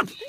up!